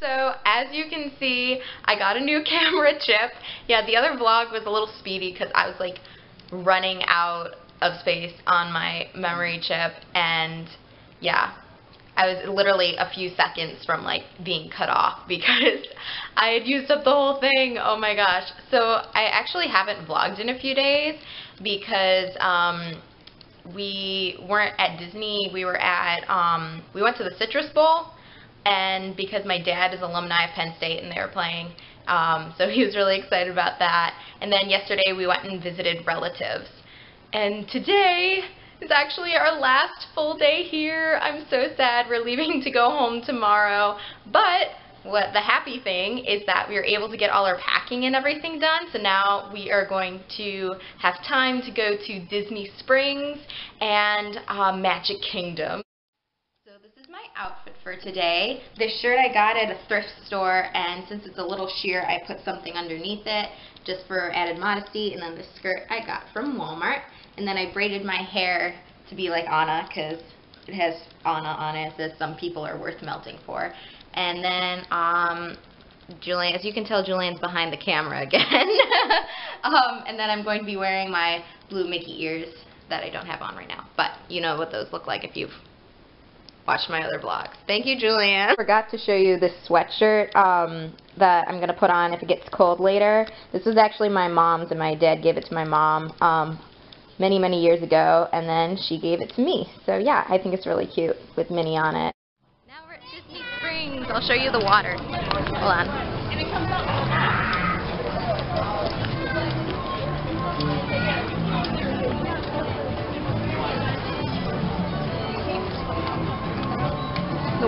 So as you can see, I got a new camera chip. Yeah, the other vlog was a little speedy because I was like running out of space on my memory chip and yeah, I was literally a few seconds from like being cut off because I had used up the whole thing. Oh my gosh. So I actually haven't vlogged in a few days because um, we weren't at Disney. We were at, um, we went to the Citrus Bowl and because my dad is alumni of Penn State and they were playing, um, so he was really excited about that. And then yesterday we went and visited relatives. And today is actually our last full day here. I'm so sad. We're leaving to go home tomorrow. But what the happy thing is that we were able to get all our packing and everything done. So now we are going to have time to go to Disney Springs and uh, Magic Kingdom outfit for today. This shirt I got at a thrift store, and since it's a little sheer, I put something underneath it just for added modesty. And then the skirt I got from Walmart. And then I braided my hair to be like Anna, because it has Anna on it. Says some people are worth melting for. And then, um, Julianne, as you can tell, Julianne's behind the camera again. um, and then I'm going to be wearing my blue Mickey ears that I don't have on right now. But you know what those look like if you've watch my other vlogs. Thank you, Julianne. I forgot to show you this sweatshirt um, that I'm going to put on if it gets cold later. This is actually my mom's, and my dad gave it to my mom um, many, many years ago, and then she gave it to me. So, yeah, I think it's really cute with Minnie on it. Now we're at Disney Springs. I'll show you the water. Hold on.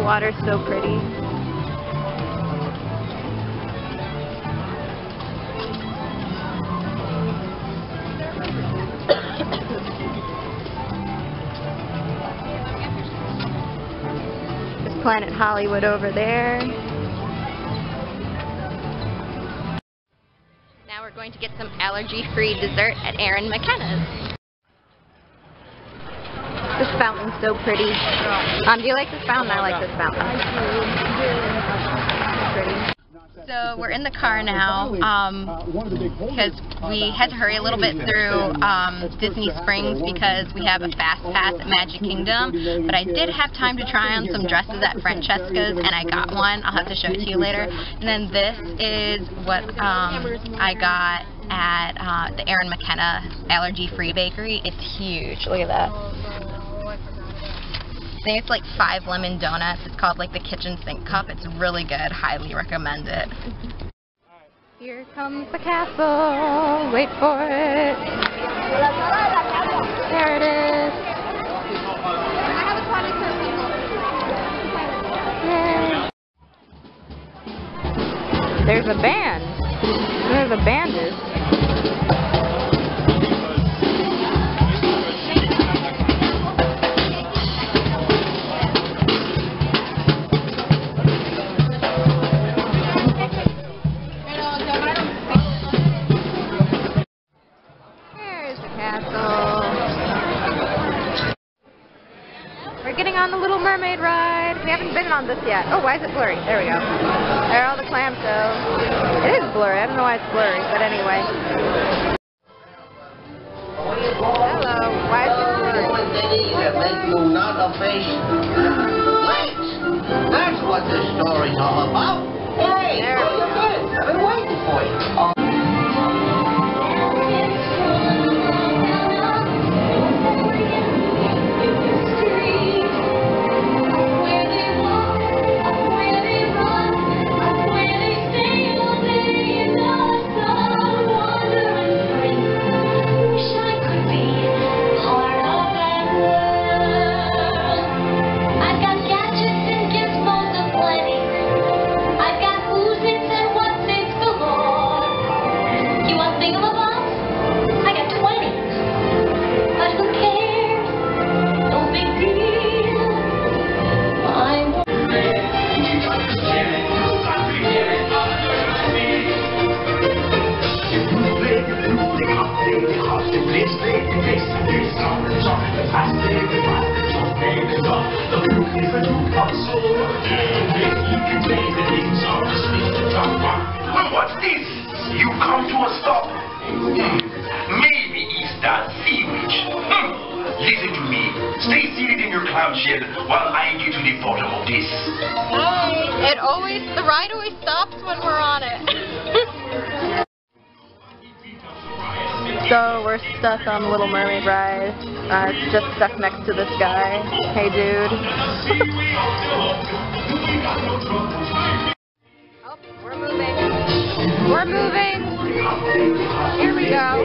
Water's so pretty. There's Planet Hollywood over there. Now we're going to get some allergy-free dessert at Erin McKenna's. This fountain's so pretty. Um, do you like this fountain? I like this fountain. So we're in the car now because um, we had to hurry a little bit through um, Disney Springs because we have a fast pass at Magic Kingdom. But I did have time to try on some dresses at Francesca's and I got one. I'll have to show it to you later. And then this is what um, I got at uh, the Erin McKenna Allergy Free Bakery. It's huge. Look at that. I think it's like five lemon donuts. It's called like the kitchen sink cup. It's really good. Highly recommend it. Here comes the castle. Wait for it. There it is. Yay. There's a band. Where the band On this yet. Oh, why is it blurry? There we go. There are all the clams go. It is blurry. I don't know why it's blurry, but anyway. Listen to me. Stay seated in your clamshell while I get to the bottom of this. It always, the ride always stops when we're on it. so we're stuck on the Little Mermaid ride. Uh, it's just stuck next to this guy. Hey, dude. oh, we're moving. We're moving. Here we go.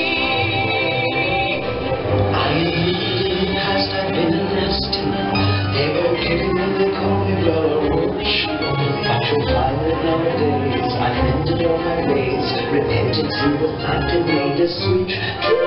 Repentance through the plant and made a switch.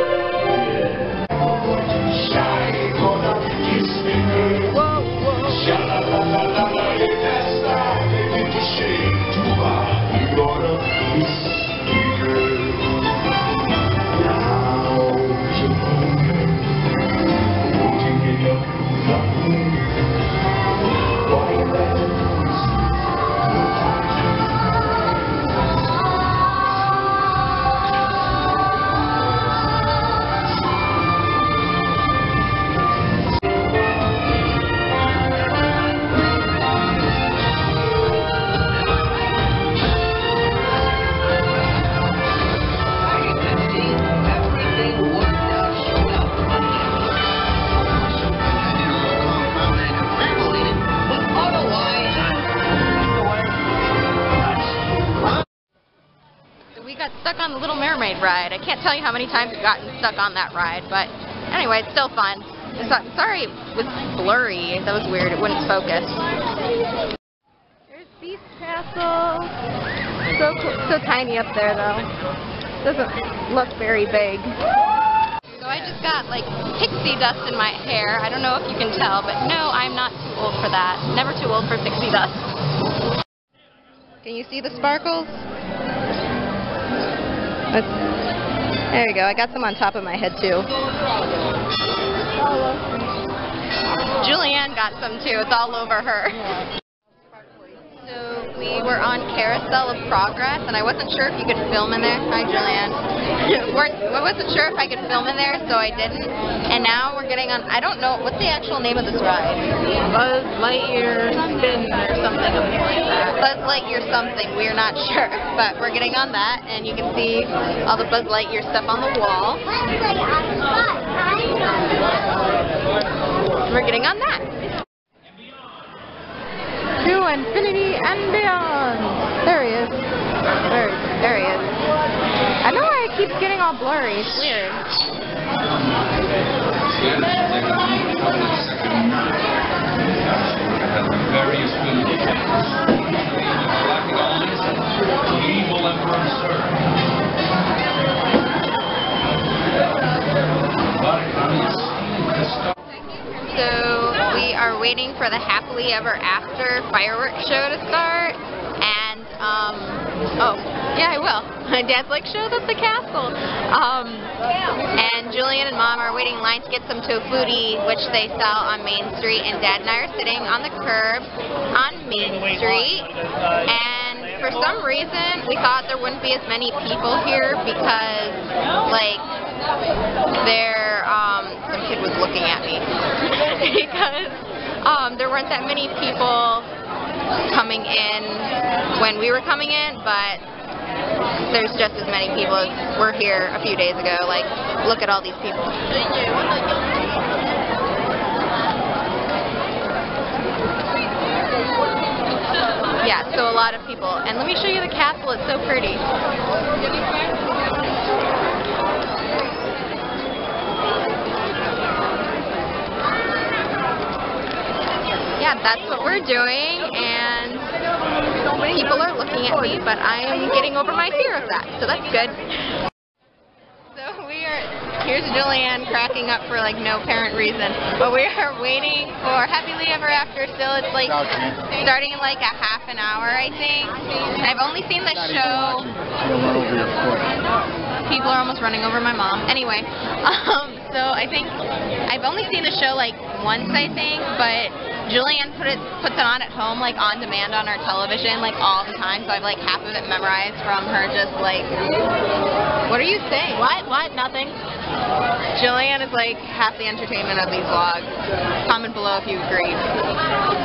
I can't tell you how many times we've gotten stuck on that ride, but anyway, it's still fun. So, sorry it was blurry. That was weird. It wouldn't focus. There's Beast Castle. So cool. so tiny up there though. Doesn't look very big. So I just got like pixie dust in my hair. I don't know if you can tell, but no, I'm not too old for that. Never too old for pixie dust. Can you see the sparkles? There you go. I got some on top of my head too. Julianne got some too. It's all over her. So we were on Carousel of Progress, and I wasn't sure if you could film in there. Hi, Julianne. Weren't- I wasn't sure if I could film in there, so I didn't. And now we're getting on. I don't know what's the actual name of this ride. Buzz Lightyear spin or something like that. Buzz Lightyear something. We're not sure, but we're getting on that, and you can see all the Buzz Lightyear stuff on the wall. We're getting on that. To infinity and beyond. There he is. There, there he is. I know why it keeps getting all blurry. It's weird. So we are waiting for the happily ever after fireworks show to start, and um, oh yeah, I will. My dad's like show them the castle. Um, and Julianne and Mom are waiting in line to get some Tofutti, which they sell on Main Street, and Dad and I are sitting on the curb on Main Street, and for some reason we thought there wouldn't be as many people here because like there um some kid was looking at me. Because um there weren't that many people coming in when we were coming in but there's just as many people as were here a few days ago. Like look at all these people Yeah, so a lot of people. And let me show you the castle. It's so pretty. Yeah, that's what we're doing, and people are looking at me, but I am getting over my fear of that, so that's good. So here's Julianne cracking up for like no apparent reason, but we are waiting for Happily Ever After still. It's like starting in like a half an hour, I think. I've only seen the show. People are almost running over my mom. Anyway, um, so I think I've only seen the show like once, I think, but Julianne put it puts it on at home like on demand on our television like all the time. So I've like half of it memorized from her just like. What are you saying? What? What? Nothing. Julianne is like half the entertainment of these vlogs. Comment below if you agree.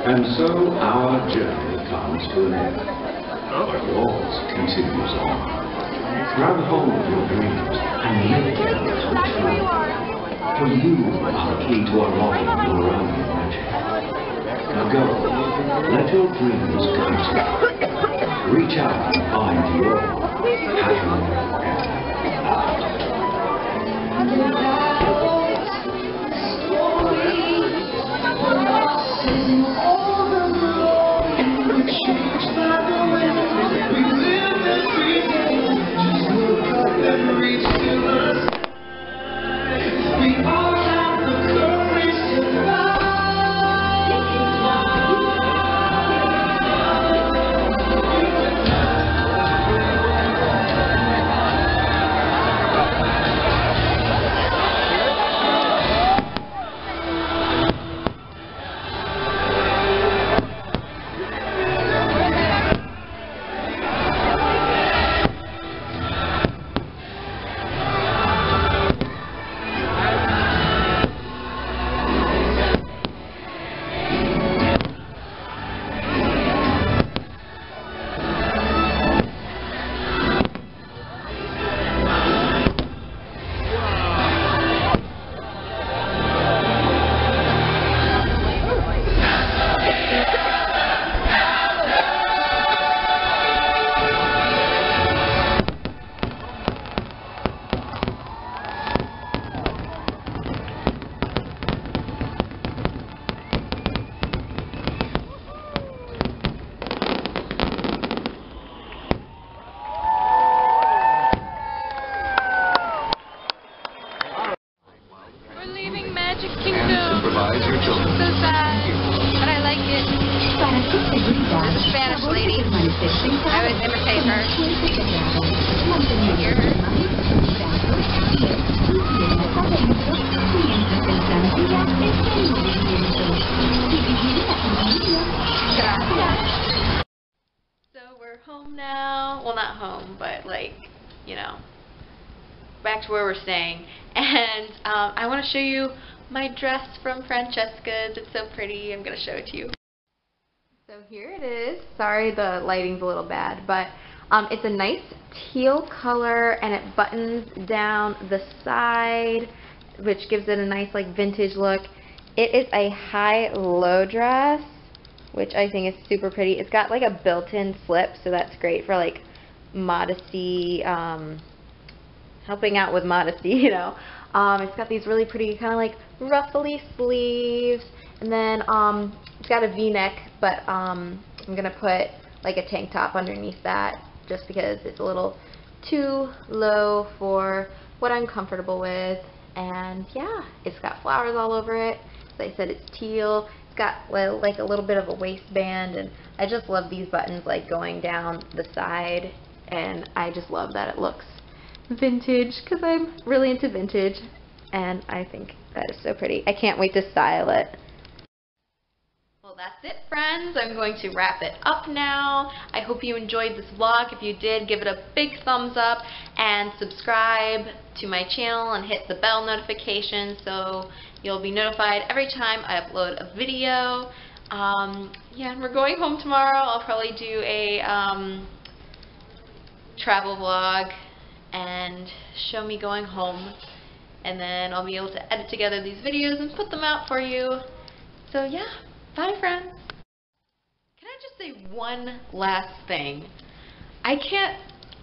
And so our journey comes to an end. Oh. But yours continues on. Grab hold of your dreams and make them come true. For you are the key to unlocking your own magic. Now go, let your dreams come true. Reach out and find your passion you my dress from Francesca's. It's so pretty. I'm going to show it to you. So here it is. Sorry the lighting's a little bad, but um, it's a nice teal color and it buttons down the side, which gives it a nice like vintage look. It is a high-low dress, which I think is super pretty. It's got like a built-in slip, so that's great for like modesty, um, helping out with modesty, you know. Um, it's got these really pretty kind of like ruffly sleeves, and then um, it's got a V-neck, but um, I'm gonna put like a tank top underneath that just because it's a little too low for what I'm comfortable with. And yeah, it's got flowers all over it. As I said, it's teal. It's got like a little bit of a waistband, and I just love these buttons like going down the side, and I just love that it looks vintage because I'm really into vintage and I think that is so pretty. I can't wait to style it. Well, that's it, friends. I'm going to wrap it up now. I hope you enjoyed this vlog. If you did, give it a big thumbs up and subscribe to my channel and hit the bell notification so you'll be notified every time I upload a video. Um, yeah, we're going home tomorrow. I'll probably do a um, travel vlog and show me going home and then I'll be able to edit together these videos and put them out for you. So yeah, bye friends. Can I just say one last thing? I can't,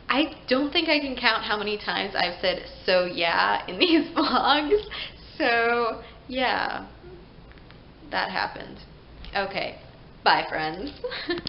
I don't think I can count how many times I've said so yeah in these vlogs. So yeah, that happened. Okay, bye friends.